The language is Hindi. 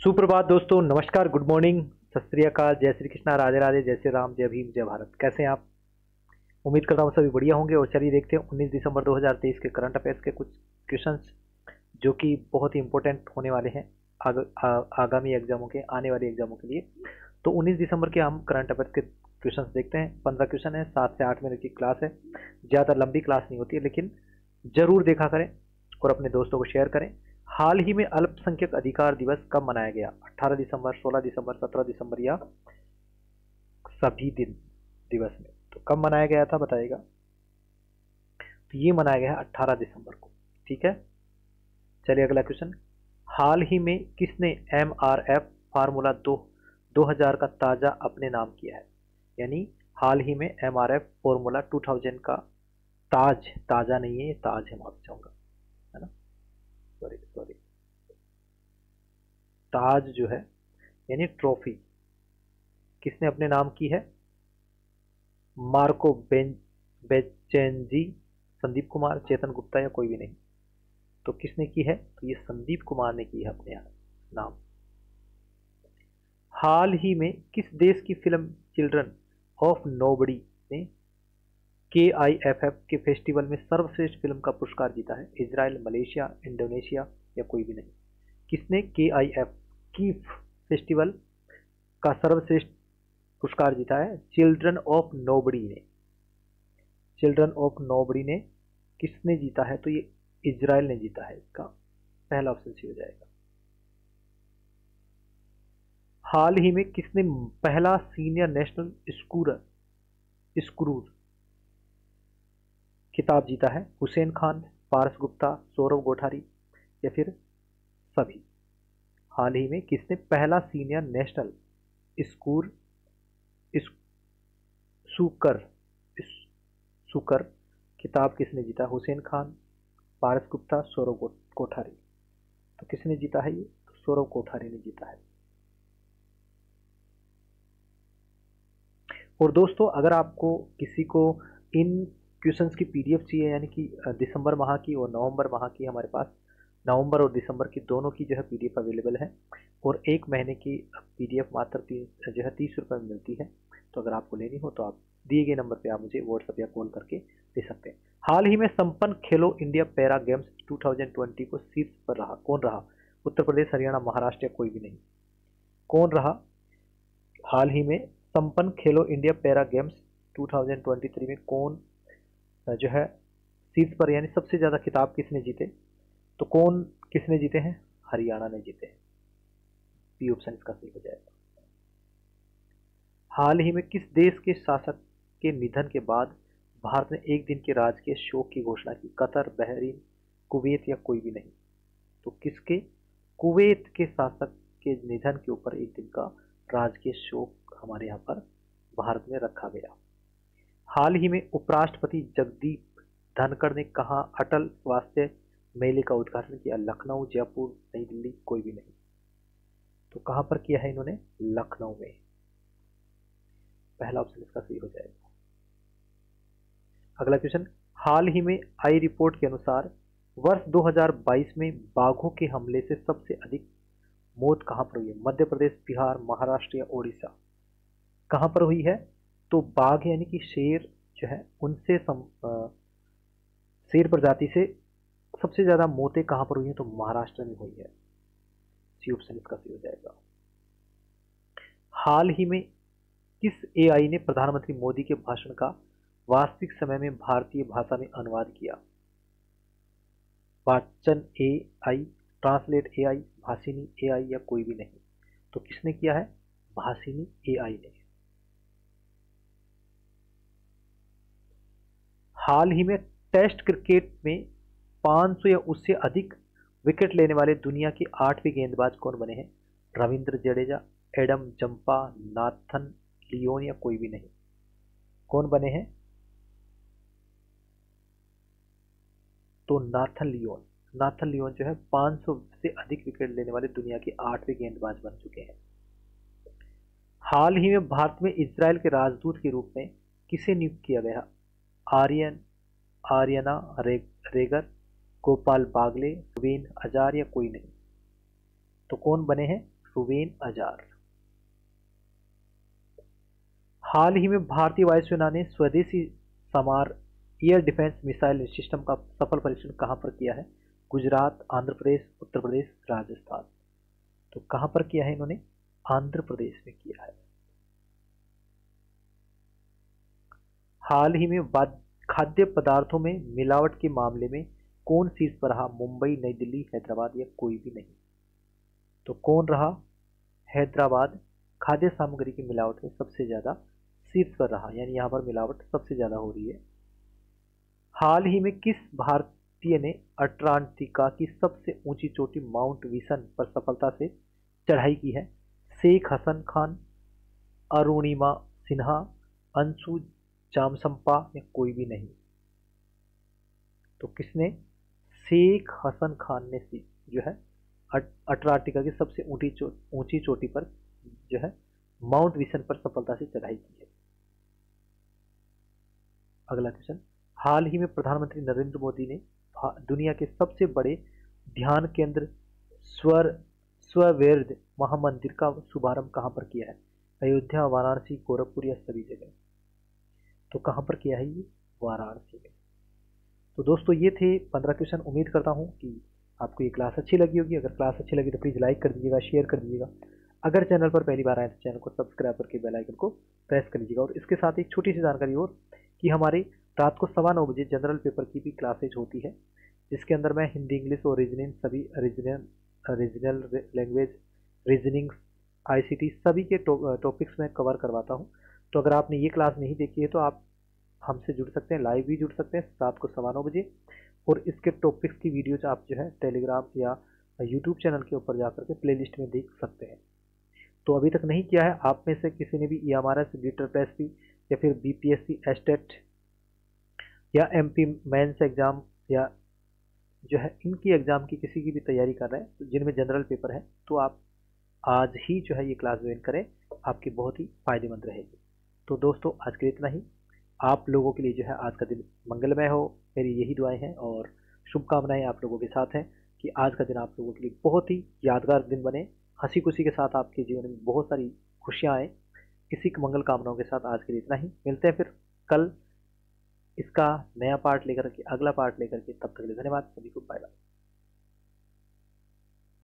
सुप्रभात दोस्तों नमस्कार गुड मॉर्निंग सत श्री अकाल जय श्री कृष्णा राधे राधे जय श्री राम जय भीम जय भारत। कैसे हैं आप? उम्मीद करता हूँ सभी बढ़िया होंगे और चलिए देखते हैं 19 दिसंबर 2023 के करंट अफेयर्स के कुछ क्वेश्चंस जो कि बहुत ही इंपॉर्टेंट होने वाले हैं आग, आ, आगामी एग्जामों के आने वाले एग्जामों के लिए। तो 19 दिसंबर के हम करंट अफेयर्स के क्वेश्चन देखते हैं। पंद्रह क्वेश्चन है सात से आठ मिनट की क्लास है। ज़्यादा लंबी क्लास नहीं होती है लेकिन ज़रूर देखा करें और अपने दोस्तों को शेयर करें। हाल ही में अल्पसंख्यक अधिकार दिवस कब मनाया गया? 18 दिसंबर 16 दिसंबर 17 दिसंबर या सभी दिन दिवस में? तो कब मनाया गया था बताएगा तो ये मनाया गया है 18 दिसंबर को, ठीक है? चलिए अगला क्वेश्चन हाल ही में किसने एम आर एफ़ फार्मूला दो 2000 का ताज़ा अपने नाम किया है? यानी हाल ही में एम आर एफ़ फॉर्मूला 2000 का ताज, ताज़ा नहीं है, ये ताज है माफ़ चाहूँगा, है ना? ताज जो है, यानी ट्रॉफी, किसने अपने नाम की है? मार्को बेन बेचेंजी, संदीप कुमार, चेतन गुप्ता या कोई भी नहीं। तो किसने की है? तो ये संदीप कुमार ने की है अपने नाम। हाल ही में किस देश की फ़िल्म चिल्ड्रन ऑफ़ नोबडी ने के I F F K festival में सर्वश्रेष्ठ फ़िल्म का पुरस्कार जीता है? इसराइल मलेशिया, इंडोनेशिया या कोई भी नहीं। किसने के आई एफ़ की फेस्टिवल का सर्वश्रेष्ठ पुरस्कार जीता है चिल्ड्रन ऑफ़ नोबडी ने। चिल्ड्रन ऑफ़ नोबडी ने किसने जीता है? तो ये इसराइल ने जीता है इसका। पहला ऑप्शन सी हो जाएगा। हाल ही में किसने पहला सीनियर नेशनल स्कूर स्क्रूर खिताब जीता है? हुसैन खान, पारस गुप्ता सौरभ गोठारी या फिर सभी? हाल ही में किसने पहला सीनियर नेशनल स्कूर सुकर सुकर किताब किसने जीता? हुसैन खान, पारस गुप्ता सौरभ कोठारी। तो किसने जीता है ये? तो सौरभ कोठारी ने जीता है। और दोस्तों, अगर आपको किसी को इन क्वेश्चंस की पीडीएफ चाहिए, यानी कि दिसंबर माह की और नवंबर माह की हमारे पास नवंबर और दिसंबर की दोनों की जो है पीडीएफ अवेलेबल है और एक महीने की पीडीएफ मात्र तीन जो है तीस रुपये में मिलती है। तो अगर आपको लेनी हो तो आप दिए गए नंबर पे आप मुझे व्हाट्सअप या कॉल करके दे सकते हैं। हाल ही में संपन्न खेलो इंडिया पैरा गेम्स 2020 को शीर्ष पर रहा। कौन रहा? उत्तर प्रदेश, हरियाणा, महाराष्ट्र या कोई भी नहीं। कौन रहा? हाल ही में संपन्न खेलो इंडिया पैरा गेम्स 2023 में कौन, जो है, शीर्ष पर, यानी सबसे ज़्यादा खिताब किसने जीते? तो कौन किसने जीते हैं? हरियाणा ने जीते हैं। बी ऑप्शन इसका सही हो जाएगा। हाल ही में किस देश के शासक के निधन के बाद भारत ने एक दिन के राजकीय शोक की घोषणा की? कतर, बहरीन, कुवैत या कोई भी नहीं। तो किसके? कुवैत के शासक के निधन के ऊपर एक दिन का राजकीय शोक हमारे यहाँ पर भारत में रखा गया। हाल ही में उपराष्ट्रपति जगदीप धनखड़ ने कहा, अटल स्वास्थ्य मेले का उद्घाटन किया लखनऊ जयपुर नई दिल्ली कोई भी नहीं। तो कहाँ पर किया है इन्होंने? लखनऊ में। पहला ऑप्शन इसका सही हो जाएगा। अगला क्वेश्चन हाल ही में आई रिपोर्ट के अनुसार वर्ष 2022 में बाघों के हमले से सबसे अधिक मौत कहाँ पर हुई है? मध्य प्रदेश बिहार महाराष्ट्र या ओडिशा? कहाँ पर हुई है? तो बाघ यानी कि शेर जो है उनसे सम, आ, शेर प्रजाति से सबसे ज़्यादा मौतें कहाँ पर हुई हैं? तो महाराष्ट्र में हुई है। सी ऑप्शन इसका सही हो जाएगा। हाल ही में किस एआई ने प्रधानमंत्री मोदी के भाषण का वास्तविक समय में भारतीय भाषा में अनुवाद किया? वाचन ए आई ट्रांसलेट ए आई भाषिनी ए आई या कोई भी नहीं। तो किसने किया है? भाषिनी ए आई ने। हाल ही में टेस्ट क्रिकेट में 500 या उससे अधिक विकेट लेने वाले दुनिया के आठवें गेंदबाज कौन बने हैं? Ravindra Jadeja Adam Zampa Nathan Lyon या कोई भी नहीं। कौन बने हैं? तो नाथन लियोन। नाथन लियोन जो है 500 से अधिक विकेट लेने वाले दुनिया के आठवें गेंदबाज बन चुके हैं। हाल ही में भारत में इसराइल के राजदूत के रूप में किसे नियुक्त किया गया? आर्यन आर्यना रे, रेगर गोपाल बागले सुबीन अजार या कोई नहीं? तो कौन बने हैं? रुवेन अजार। हाल ही में भारतीय वायुसेना ने स्वदेशी समार एयर डिफेंस मिसाइल सिस्टम का सफल परीक्षण कहाँ पर किया है? गुजरात, आंध्र प्रदेश, उत्तर प्रदेश, राजस्थान। तो कहाँ पर किया है इन्होंने? आंध्र प्रदेश में किया है। हाल ही में खाद्य पदार्थों में मिलावट के मामले में कौन शीर्ष पर रहा मुंबई, नई दिल्ली, हैदराबाद या कोई भी नहीं? तो कौन रहा? हैदराबाद खाद्य सामग्री की मिलावट में सबसे ज़्यादा शीर्ष पर रहा, यानी यहाँ पर मिलावट सबसे ज़्यादा हो रही है। हाल ही में किस भारतीय ने अटलांटिका की सबसे ऊँची चोटी माउंट विसन पर सफलता से चढ़ाई की है? शेख हसन खान, अरुणिमा सिन्हा, अंशु जामसंपा या कोई भी नहीं? तो किसने शेख हसन खान ने जो है अटलांटिका की सबसे ऊँची ऊँची चोटी पर जो है, माउंट विशन पर सफलता से चढ़ाई की है। अगला क्वेश्चन हाल ही में प्रधानमंत्री नरेंद्र मोदी ने दुनिया के सबसे बड़े ध्यान केंद्र स्वर स्वर्द महामंदिर का शुभारंभ कहाँ पर किया है? अयोध्या, वाराणसी, गोरखपुर या सभी जगह? तो कहाँ पर किया है ये? वाराणसी में। तो दोस्तों ये थे पंद्रह क्वेश्चन उम्मीद करता हूँ कि आपको ये क्लास अच्छी लगी होगी। अगर क्लास अच्छी लगी तो प्लीज़ लाइक कर दीजिएगा शेयर कर दीजिएगा। अगर चैनल पर पहली बार आए तो चैनल को सब्सक्राइब करके बेल आइकन को प्रेस कर लीजिएगा और इसके साथ एक छोटी सी जानकारी और कि हमारी रात को सवा नौ बजे जनरल पेपर की भी क्लासेज होती है, जिसके अंदर मैं हिंदी, इंग्लिश और रीजनिंग सभी regional regional language reasoning ICT सभी के टॉपिक्स में कवर करवाता हूँ। तो अगर आपने ये क्लास नहीं देखी है तो आप हमसे जुड़ सकते हैं लाइव भी जुड़ सकते हैं, रात को सवा नौ बजे। और इसके टॉपिक्स की वीडियोज़ आप जो है टेलीग्राम या यूट्यूब चैनल के ऊपर जाकर के प्ले में देख सकते हैं। तो अभी तक नहीं किया है, आप में से किसी ने भी ई एम आर एस ग्लिटर पेस या फिर B P S C state या एम पी मेन्स एग्ज़ाम या जो है इनकी एग्ज़ाम की किसी की भी तैयारी कर रहे हैं तो जिनमें जनरल पेपर है तो आप आज ही जो है ये क्लास ज्वाइन करें, आपकी बहुत ही फ़ायदेमंद रहेगी। तो दोस्तों, आज के लिए इतना ही। आप लोगों के लिए जो है आज का दिन मंगलमय हो। मेरी यही दुआएँ हैं और शुभकामनाएँ आप लोगों के साथ हैं कि आज का दिन आप लोगों के लिए बहुत ही यादगार दिन बने। हँसी खुशी के साथ आपके जीवन में बहुत सारी खुशियाँ आए। इसी मंगल कामनाओं के साथ आज के लिए इतना ही। मिलते हैं फिर कल इसका नया पार्ट लेकर के, अगला पार्ट लेकर के। तब तक के लिए धन्यवाद। सभी को बाय बाय